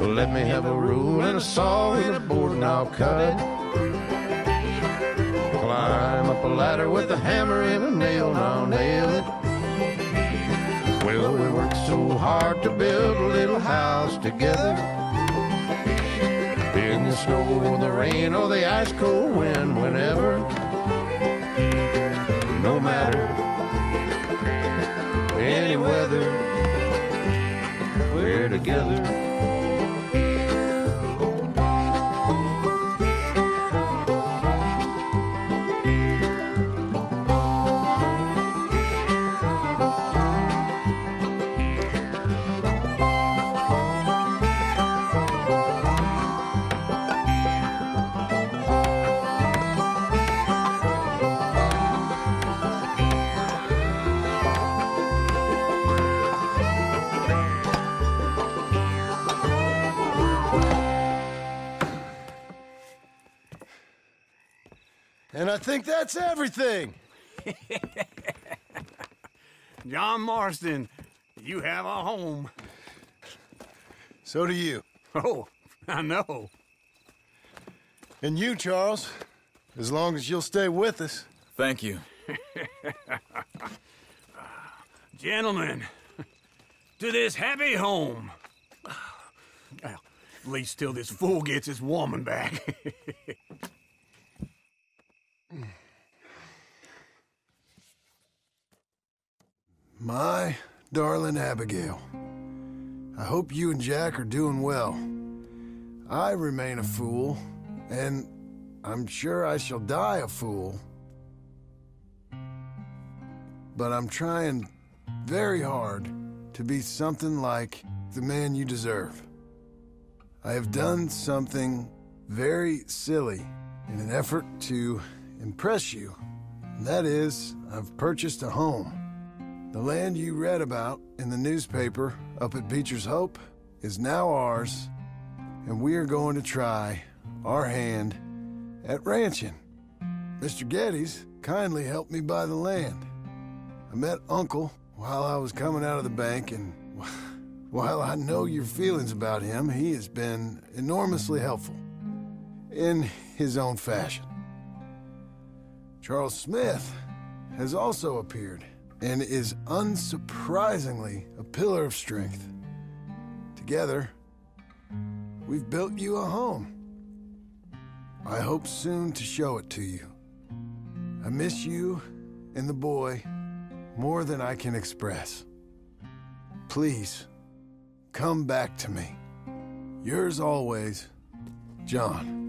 Let me have a rule and a saw and a board and I'll cut it. Climb up a ladder with a hammer and a nail and I'll nail it. Well, we worked so hard to build a little house together. In the snow, the rain, or the ice cold wind, whenever. Any weather, we're together. And I think that's everything. John Marston, you have a home. So do you. Oh, I know. And you, Charles. As long as you'll stay with us. Thank you. Gentlemen, to this happy home. Well, at least till this fool gets his woman back. My darling Abigail, I hope you and Jack are doing well. I remain a fool, and I'm sure I shall die a fool. But I'm trying very hard to be something like the man you deserve. I have done something very silly in an effort to impress you. And that is, I've purchased a home. The land you read about in the newspaper up at Beecher's Hope is now ours, and we are going to try our hand at ranching. Mr. Geddes kindly helped me buy the land. I met Uncle while I was coming out of the bank, and while I know your feelings about him, he has been enormously helpful in his own fashion. Charles Smith has also appeared and is unsurprisingly a pillar of strength. Together, we've built you a home. I hope soon to show it to you. I miss you and the boy more than I can express. Please, come back to me. Yours always, John.